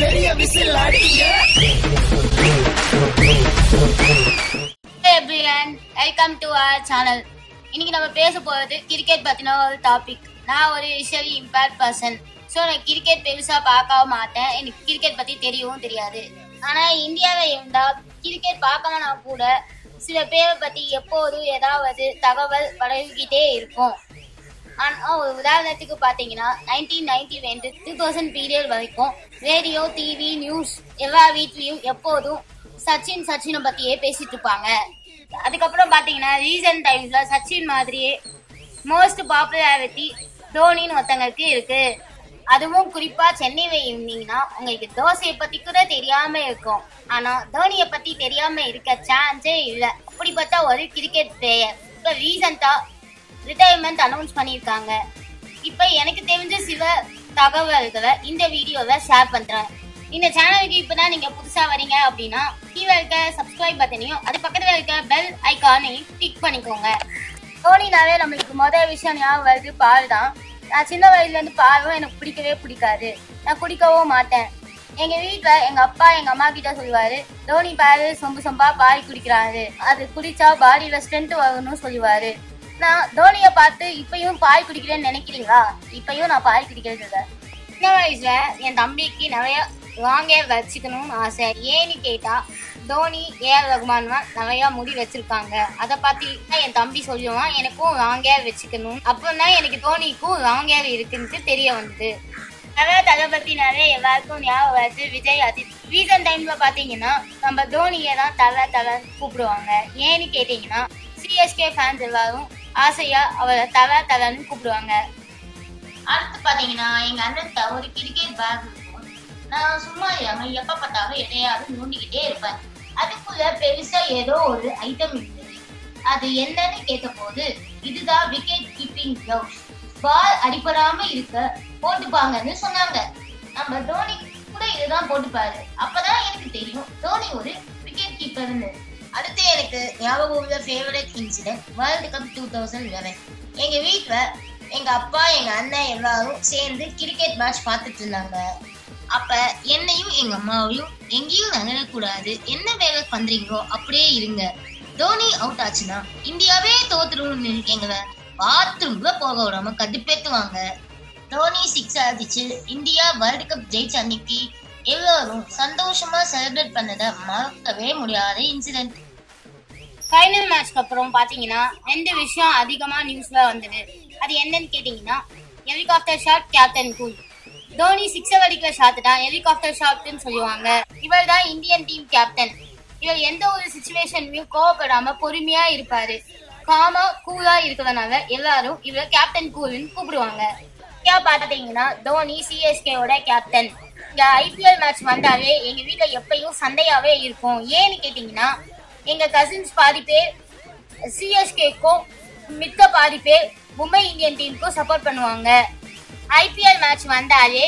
பெரிய விசில் அடிங்க welcome to our channel இன்னைக்கு நம்ம பேச போறது கிரிக்கெட் பத்தின ஒரு டாபிக் நான் ஒரு விஷுவலி இம்பேர்ட் பர்சன் ஸோ நான் கிரிக்கெட் பெருசா பார்க்கவும் மாட்டேன். எனக்கு கிரிக்கெட் பத்தி தெரியவும் தெரியாது. ஆனா இந்தியாவை இருந்தா கிரிக்கெட் பார்க்கலனா கூட சில பேரை பத்தி எப்போதும் ஏதாவது தகவல் பழகிக்கிட்டே இருக்கும். ஆனால் ஒரு உதாரணத்துக்கு பார்த்தீங்கன்னா nineteen ninety two thousand period வரைக்கும் ரேடியோ டிவி நியூஸ் எல்லா வீட்லேயும் எப்போதும் சச்சின் சச்சினை பற்றியே பேசிட்டு இருப்பாங்க. அதுக்கப்புறம் பார்த்தீங்கன்னா ரீசன்ட் டைம்ஸில் சச்சின் மாதிரியே மோஸ்ட் பாப்புலாரிட்டி தோனின்னு ஒருத்தங்களுக்கு இருக்கு. அதுவும் குறிப்பா சென்னையில இருந்தீங்கன்னா உங்களுக்கு தோசையை பத்தி கூட தெரியாம இருக்கும். ஆனா தோனியை பத்தி தெரியாம இருக்க சான்ஸே அப்படி அப்படிப்பட்ட ஒரு கிரிக்கெட் பிளேயர் இப்போ ரீசெண்டா ரிட்டையர்மெண்ட் அனௌன்ஸ் பண்ணியிருக்காங்க. இப்போ எனக்கு தெரிஞ்ச சில தகவல்களை இந்த வீடியோவை ஷேர் பண்ணுறேன் இந்த சேனலுக்கு இப்போ தான் நீங்கள் புதுசாக வரீங்க அப்படின்னா கீழே இருக்க சப்ஸ்கிரைப் பட்டனையும் அது பக்கத்தில் இருக்க பெல் ஐக்கானையும் கிளிக் பண்ணிக்கோங்க. தோனினாவே நம்மளுக்கு முதல் விஷயம் ஞாபகம் வருது பால் தான். நான் சின்ன வயசுலேருந்து பாலும் எனக்கு பிடிக்கவே பிடிக்காது. நான் குடிக்கவும் மாட்டேன். எங்கள் வீட்டில் எங்கள் அப்பா எங்கள் அம்மா கிட்ட சொல்லுவார் தோனி பால் சொம்பு சொம்பா பால் குடிக்கிறாரு. அது குடித்தா பாடியில் ஸ்ட்ரென்த் வரும்னு சொல்லுவார். நான் தோனியை பார்த்து இப்பயும் பால் குடிக்கிறேன்னு நினைக்கிறீங்களா? இப்பயும் நான் பால் குடிக்கிறது இல்லை. சின்ன வயசுல என் தம்பிக்கு நிறைய வாங்க வச்சுக்கணும்னு ஆசை. ஏன்னு கேட்டா தோனி ஏஆர் ரகுமான் நிறைய முடி வச்சிருக்காங்க. அதை பார்த்து என் தம்பி சொல்லுவான் எனக்கும் வாங்க வச்சுக்கணும். அப்பதான் எனக்கு தோனிக்கும் வாங்க இருக்குன்ட்டு தெரிய வந்தது. நிறைய தளபதி நிறைய எல்லாருக்கும் ஞாபகம் வருது விஜய் அஜித் ரீசன்ட் டைம்ல பாத்தீங்கன்னா நம்ம தோனியை தான் தலை தலை கூப்பிடுவாங்க. ஏன்னு கேட்டீங்கன்னா சிஎஸ்கே ஃபேன்ஸ் எல்லாரும் ஆசையா அவளை தல தலைன்னு கூப்பிடுவாங்க. அடுத்து பாத்தீங்கன்னா எங்க அண்ணன் ஒரு கிரிக்கெட் பேக் இருக்கும் நான் சும்மா இல்லாம எப்ப பார்த்தாலும் எதையாவது நோண்டிக்கிட்டே இருப்பேன். அதுக்குள்ள பெருசா ஏதோ ஒரு ஐட்டம் இருந்தது அது என்னன்னு கேட்டபோது இதுதான் விக்கெட் கீப்பிங் கிளவுஸ் பால் அடிபடாம இருக்க போட்டுப்பாங்கன்னு சொன்னாங்க. நம்ம தோனி கூட இதுதான் போட்டுப்பாரு. அப்பதான் எனக்கு தெரியும் தோனி ஒரு விக்கெட் கீப்பர்னு அடுத்து எனக்கு ஞாபகம் உள்ள favourite incident world cup two thousand eleven எங்கள் வீட்டில் எங்கள் அப்பா எங்கள் அண்ணன் எல்லாரும் சேர்ந்து கிரிக்கெட் மேட்ச் பார்த்துட்டு இருந்தாங்க. அப்போ என்னையும் எங்கள் அம்மாவையும் எங்கேயும் நகரக்கூடாது என்ன வேலை பண்ணுறீங்களோ அப்படியே இருங்க. தோனி அவுட் ஆச்சுன்னா இந்தியாவே தோத்துருன்னு எங்களை பாத்ரூம்ல போக விடாம கடுப்பேத்துவாங்க. தோனி சிக்ஸ் அடிச்சு இந்தியா வேர்ல்டு கப் ஜெயிச்ச அன்னைக்கு எல்லாரும் சந்தோஷமா செலிப்ரேட் பண்ணதை மறக்கவே முடியாத இன்சிடென்ட் ஃபைனல் மேட்ச்க்கு அப்புறம் பார்த்தீங்கன்னா ரெண்டு விஷயம் அதிகமா நியூஸ்ல வந்தது. அது என்னன்னு கேட்டிங்கன்னா helicopter shot captain cool Dhoni sixer அடிக்கிற ஷாட் தான் ஹெலிகாப்டர் ஷாட்னு சொல்லுவாங்க. இவர் தான் இந்தியன் டீம் கேப்டன் இவர் எந்த ஒரு சுச்சுவேஷன்லையும் கோவப்படாம பொறுமையா இருப்பாரு. காமா கூலா இருக்கிறதுனால எல்லாரும் இவர் கேப்டன் கூல்னு கூப்பிடுவாங்க. இந்தியா பாத்தீங்கன்னா தோனி சிஎஸ்கேவோட கேப்டன் இங்க ஐபிஎல் மேட்ச் வந்தாலே எங்க வீட்ல எப்பயும் சண்டையாவே இருக்கும். ஏன்னு கேட்டீங்கன்னா எங்க கசின்ஸ் பாதி பேர் சிஎஸ்கேக்கும் மித்த பாதி பேர் மும்பை இந்தியன் டீமுக்கும் சப்போர்ட் பண்ணுவாங்க. ஐபிஎல் மேட்ச் வந்தாலே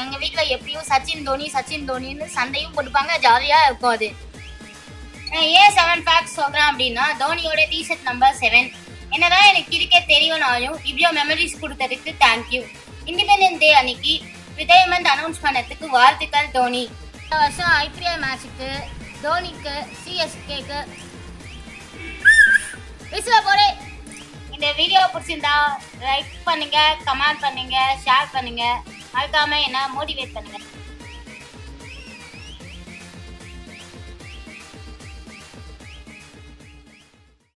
எங்க வீட்டில் எப்பயும் சச்சின் தோனி சச்சின் தோனின்னு சண்டையும் போட்டுப்பாங்க ஜாலியா இருக்கும் அது. ஏன் செவன் பேக்ஸ் சொல்கிறேன் அப்படின்னா தோனியோட டிஷர்ட் நம்பர் செவன் என்னதான் எனக்கு கிரிக்கெட் தெரியவனாலும் இவ்வளோ மெமரிஸ் கொடுத்ததுக்கு தேங்க்யூ இண்டிபெண்டன்ஸ் டே அன்னைக்கு ரிட்டையர்மெண்ட் அனௌன்ஸ் பண்ணதுக்கு வாழ்த்துக்கள் தோனி. இந்த வருஷம் ஐபிஎல் மேட்சுக்கு தோனிக்கு சிஎஸ்கேக்கு. விசில போரே இந்த வீடியோ பிடிச்சிருந்தா லைக் பண்ணுங்க கமெண்ட் பண்ணுங்க ஷேர் பண்ணுங்க. மறக்காம என்ன மோட்டிவேட் பண்ணுங்க.